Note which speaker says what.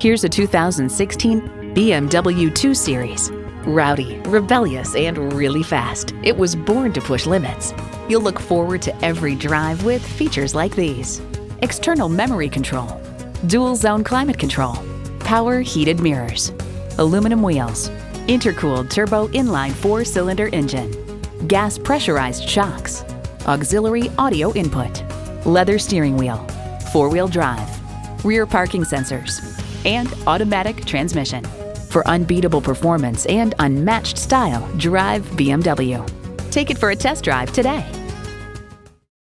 Speaker 1: Here's a 2016 BMW 2 Series. Rowdy, rebellious, and really fast, it was born to push limits. You'll look forward to every drive with features like these. External memory control, dual zone climate control, power heated mirrors, aluminum wheels, intercooled turbo inline four cylinder engine, gas pressurized shocks, auxiliary audio input, leather steering wheel, four wheel drive, rear parking sensors, and automatic transmission. For unbeatable performance and unmatched style, drive BMW. Take it for a test drive today.